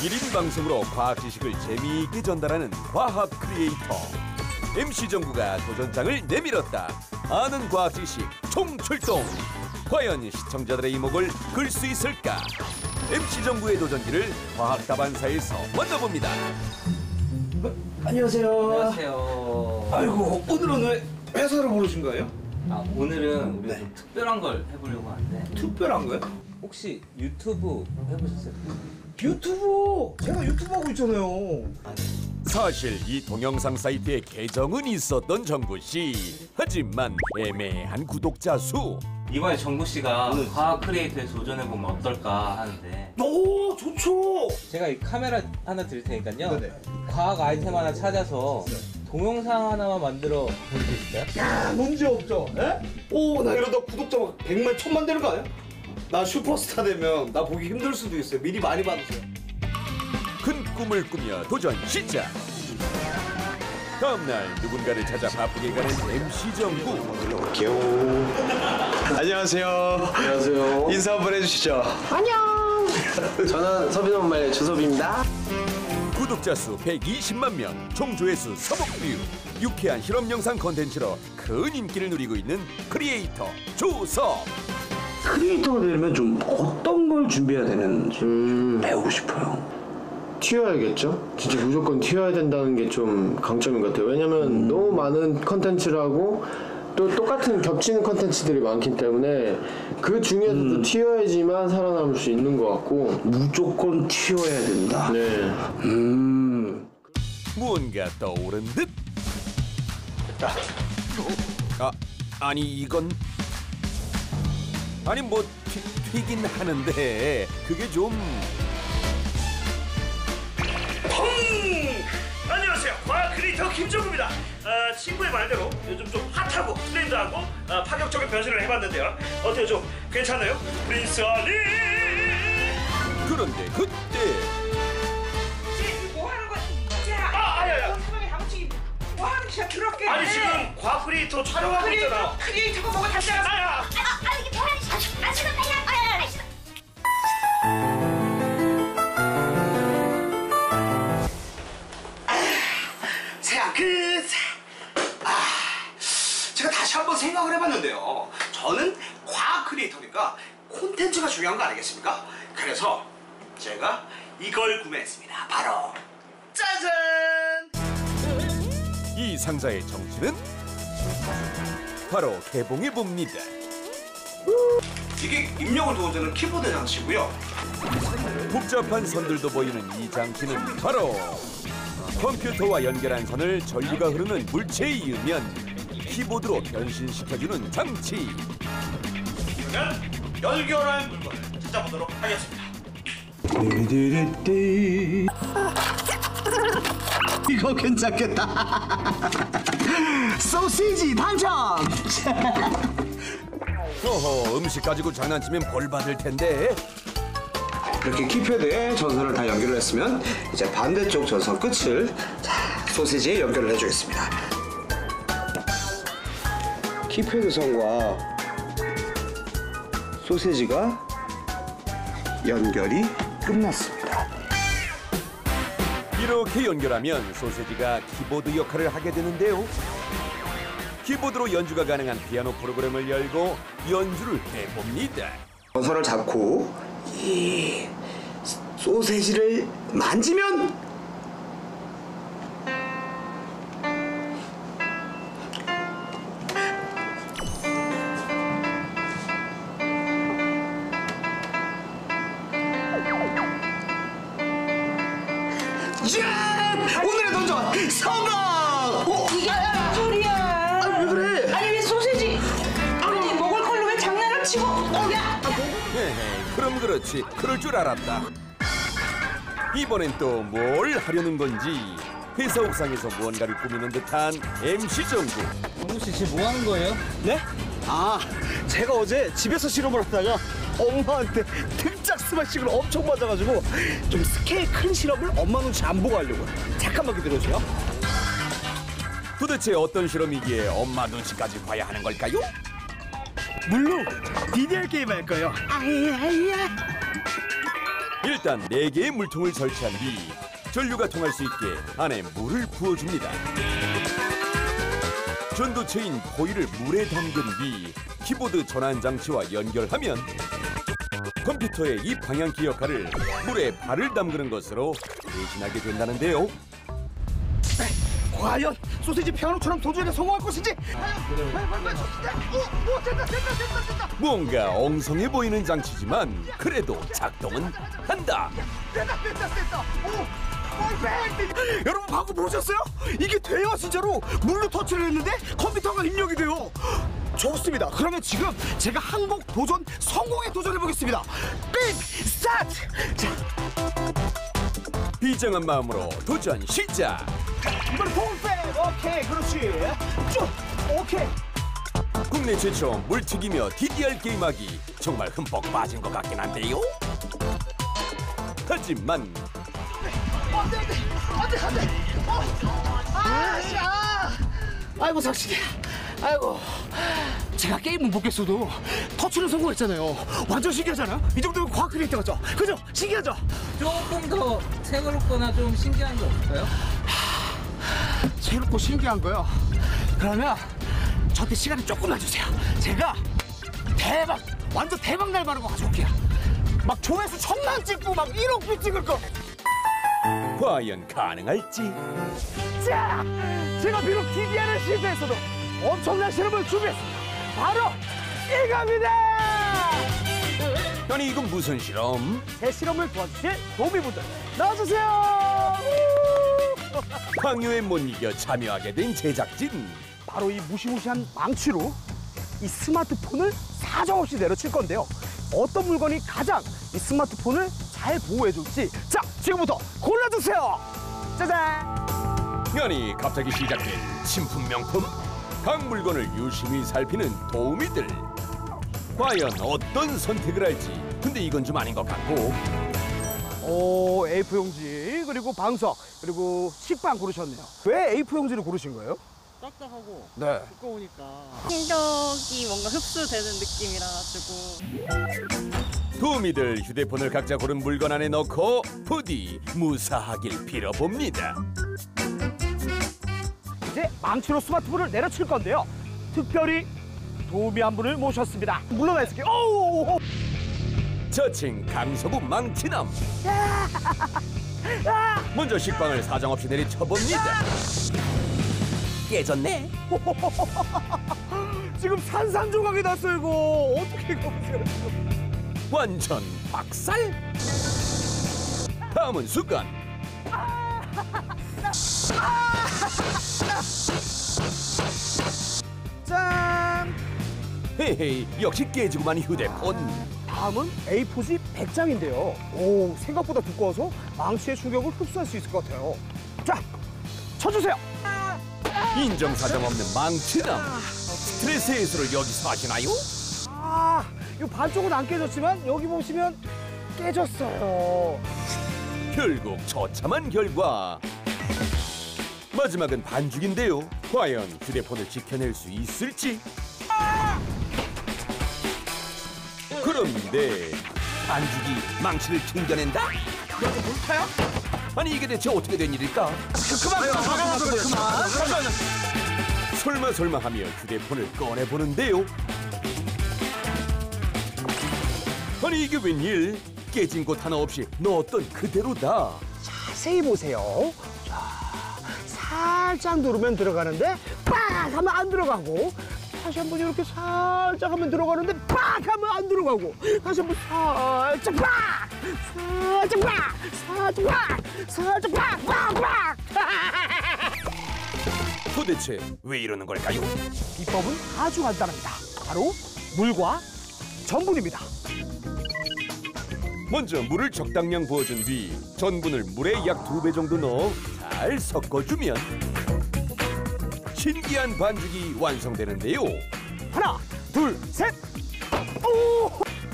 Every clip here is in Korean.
일인 방송으로 과학 지식을 재미있게 전달하는 과학 크리에이터 MC 정구가 도전장을 내밀었다 아는 과학 지식 총출동 과연 시청자들의 이목을 끌 수 있을까 MC 정구의 도전기를 과학 다반사에서 만나봅니다 안녕하세요. 안녕하세요. 아이고 오늘은 왜 회사를 부르신 거예요? 아, 오늘은 우리가 네. 좀 특별한 걸 해보려고 하는데 특별한 거요? 혹시 유튜브 해보셨어요? 유튜브 제가 유튜브 하고 있잖아요. 사실 이 동영상 사이트에 계정은 있었던 정구 씨 하지만 애매한 구독자 수 이번에 정구 씨가 네. 과학 크리에이터에 도전해보면 어떨까 하는데 오 좋죠. 제가 이 카메라 하나 드릴 테니까요 네네. 과학 아이템 하나 찾아서 동영상 하나만 만들어 볼수 있을까요? 야 문제 없죠. 에? 오 나 이러다 구독자 막 100만 천만 되는 거 아니야? 나 슈퍼스타 되면 나 보기 힘들 수도 있어요. 미리 많이 받으세요. 큰 꿈을 꾸며 도전 시작 다음날 누군가를 찾아 바쁘게 가는 MC 정구 안녕하세요. 안녕하세요. 인사 한번 해주시죠. 안녕. 저는 서비스원말의 조섭입니다. 구독자 수 120만 명, 총 조회수 3억 뷰, 유쾌한 실험 영상 컨텐츠로 큰 인기를 누리고 있는 크리에이터 조섭. 크리에이터가 되려면 좀 어떤 걸 준비해야 되는지 배우고 싶어요. 튀어야겠죠? 진짜 무조건 튀어야 된다는 게 좀 강점인 것 같아요. 왜냐면 너무 많은 컨텐츠라고 또 똑같은 겹치는 컨텐츠들이 많기 때문에 그 중에서도 튀어야지만 살아남을 수 있는 것 같고 무조건 튀어야 된다. 네. 음. 무언가 떠오른 듯. 아, 아니 이건 아니 뭐 튀, 튀긴 하는데 그게 좀 안녕하세요. 과학 크리에이터 김정구입니다. 아, 친구의 말대로 요즘 좀 핫하고 트렌드하고 아, 파격적인 변신을 해봤는데요. 어때요? 좀 괜찮아요? Prince Ali! 그런데 그때 뭐 하는 거야? 야, 아, 야. 아무튼 뭐 하는 짓이야? 더럽게. 아니 지금 과학 크리에이터 촬영하고 있잖아. 크리에이터, 크리에이터가 뭐가 달잖아. 아야! 아? 아, 아. 아, 제가 다시 한번 생각을 해봤는데요. 저는 과학 크리에이터니까 콘텐츠가 중요한 거 아니겠습니까? 그래서 제가 이걸 구매했습니다. 바로 짜잔! 이 상자의 정체는 바로 개봉해 봅니다. 이게 입력을 도와주는 키보드 장치고요. 복잡한 선들도 보이는 이 장치는 바로 컴퓨터와 연결한 선을 전류가 흐르는 물체에 이으면 키보드로 변신시켜주는 장치. 그러면 연결할 물건을 찾아보도록 하겠습니다. 이거 괜찮겠다. 소시지 당첨. 허허 음식 가지고 장난치면 벌 받을 텐데 이렇게 키패드에 전선을 다 연결을 했으면 이제 반대쪽 전선 끝을 자, 소시지에 연결을 해주겠습니다. 키패드 선과 소시지가 연결이 끝났습니다. 이렇게 연결하면 소세지가 키보드 역할을 하게 되는데요. 키보드로 연주가 가능한 피아노 프로그램을 열고 연주를 해봅니다. 전선을 잡고 이 소세지를 만지면 그렇지. 그럴 줄 알았다. 이번엔 또 뭘 하려는 건지 회사 옥상에서 무언가를 꾸미는 듯한 MC 정구. 정구 씨 지금 뭐 하는 거예요? 네? 아, 제가 어제 집에서 실험을 하다가 엄마한테 등짝 스매싱을 엄청 맞아가지고 좀 스케일 큰 실험을 엄마 눈치 안 보고 하려고요. 잠깐만 기다려주세요. 도대체 어떤 실험이기에 엄마 눈치까지 봐야 하는 걸까요? 물론 DDR 게임 할 거예요. 아이야. 일단 네개의 물통을 설치한 뒤 전류가 통할 수 있게 안에 물을 부어줍니다. 전도체인 코일을 물에 담근 뒤 키보드 전환 장치와 연결하면 컴퓨터의 이 방향키 역할을 물에 발을 담그는 것으로 대신하게 된다는데요. 과연 소시지 피아노처럼 도전에 성공할 것인지. 뭔가 엉성해 보이는 장치지만 그래도 작동은 한다. 여러분 방금 보셨어요? 이게 돼요 진짜로? 물로 터치를 했는데 컴퓨터가 입력이 돼요. 좋습니다. 그러면 지금 제가 한국 도전 성공에 도전해 보겠습니다. 빅 스타트 자. 비장한 마음으로 도전 시작. 이번엔 볼백 오케이 그렇지. 쭉 오케이. 국내 최초 물튀기며 DDR 게임하기. 정말 흠뻑 빠진 것 같긴 한데요. 하지만 안돼 안돼 안돼 아씨 아 아이고 sak시네 아이고. 제가 게임은 못 깼어도 터치는 성공했잖아요. 완전 신기하잖아요 이 정도면 과학 크리에이터 같죠 그죠? 신기하죠? 조금 더 새롭거나 좀 신기한 게 없어요? 새롭고 신기한 거요 그러면 저한테 시간을 조금만 주세요 제가 대박 완전 대박 날거 가져올게요 막 조회수 천만 찍고 막 1억 뷰 찍을 거 과연 가능할지? 자, 제가 비록 DDR을 실패했어도 엄청난 실험을 준비했습니다. 바로 이겁니다. 아니 이건 무슨 실험? 제 실험을 도와주실 도미분들 나와주세요. 우! 황요에 못 이겨 참여하게 된 제작진. 바로 이 무시무시한 망치로 이 스마트폰을 사정없이 내려칠 건데요. 어떤 물건이 가장 이 스마트폰을 잘 보호해줄지 자 지금부터 골라주세요. 짜잔. 아니 갑자기 시작된 신품 명품 각 물건을 유심히 살피는 도우미들 과연 어떤 선택을 할지 근데 이건 좀 아닌 것 같고 오 A4 용지 그리고 방석 그리고 식빵 고르셨네요. 왜 A4 용지를 고르신 거예요? 딱딱하고 네. 두꺼우니까 충격이 뭔가 흡수되는 느낌이라 가지고 도우미들 휴대폰을 각자 고른 물건 안에 넣고 부디 무사하길 빌어봅니다 이제 망치로 스마트폰을 내려칠 건데요. 특별히 도우미 한 분을 모셨습니다. 물러나 있을게요. 오! 저칭 강서구 망치남 먼저 식빵을 사정없이 내리쳐봅니다 깨졌네 지금 산산조각이 났어요, 이거. 어떻게 이거. 완전 박살 다음은 습관 짠! 헤헤이 역시 깨지고만 휴대폰 다음은 A4지 100장인데요. 오, 생각보다 두꺼워서 망치의 충격을 흡수할 수 있을 것 같아요. 자, 쳐주세요. 인정사정 없는 망치남 스트레스 해소를 여기서 하시나요? 아, 이 반쪽은 안 깨졌지만 여기 보시면 깨졌어요. 결국 처참한 결과 마지막은 반죽인데요 과연 휴대폰을 지켜낼 수 있을지 그런데 반죽이 망치를 튕겨낸다? 여기 볼까요? 아니 이게 대체 어떻게 된 일일까? 그 만, 그만, 그만, 그만. 설마 설마 하며 휴대폰을 꺼내보는데요 아니 이게 웬일 깨진 곳 하나 없이 넣었던 그대로다 자세히 보세요. 자, 살짝 누르면 들어가는데 빡 하면 안 들어가고 다시 한 번 이렇게 살짝 하면 들어가는데 빡 하면 안 들어가고. 다시 한 번 살짝 빡 살짝 빡 살짝 빡 살짝 빡빡빡 도대체 왜 이러는 걸까요? 비법은 아주 간단합니다. 바로 물과 전분입니다. 먼저 물을 적당량 부어준 뒤 전분을 물에 약 두 배 정도 넣어 잘 섞어주면 신기한 반죽이 완성되는데요. 하나, 둘, 셋. 오,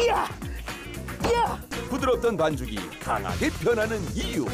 이야, 이야. 부드럽던 반죽이 강하게 변하는 이유.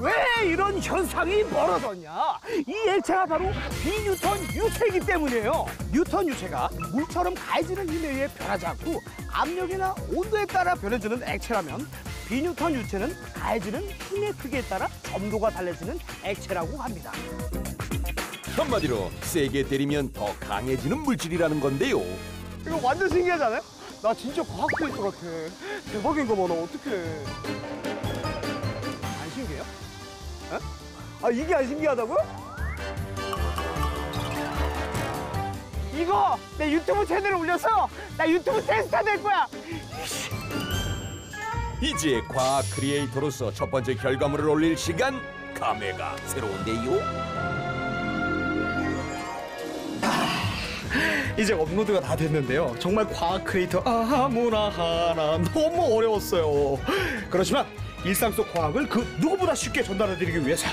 왜 이런 현상이 벌어졌냐? 이 액체가 바로 비뉴턴 유체이기 때문이에요. 뉴턴 유체가 물처럼 가해지는 힘에 의해 변하지 않고 압력이나 온도에 따라 변해주는 액체라면 비뉴턴 유체는 가해지는 힘의 크기에 따라 점도가 달라지는 액체라고 합니다. 한마디로 세게 때리면 더 강해지는 물질이라는 건데요. 이거 완전 신기하지 않아요? 나 진짜 과학 데이터 같아. 대박인 거 봐, 나 어떡해. 안 신기해요? 에? 아, 이게 안 신기하다고요? 이거 내 유튜브 채널에 올려서 나 유튜브 테스터 될 거야. 이제 과학 크리에이터로서 첫 번째 결과물을 올릴 시간 감회가 새로운데요. 이제 업로드가 다 됐는데요. 정말 과학 크리에이터 아무나 하나 너무 어려웠어요. 그렇지만 일상 속 과학을 그 누구보다 쉽게 전달해드리기 위해서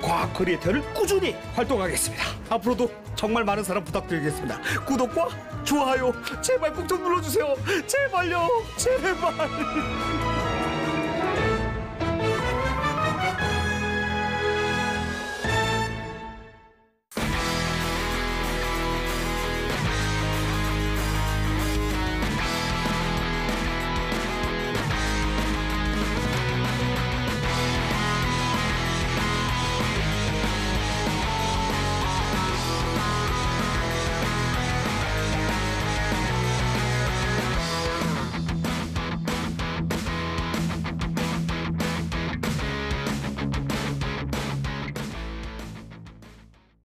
과학 크리에이터를 꾸준히 활동하겠습니다. 앞으로도 정말 많은 사랑 부탁드리겠습니다. 구독과 좋아요 제발 꼭 좀 눌러주세요. 제발요, 제발.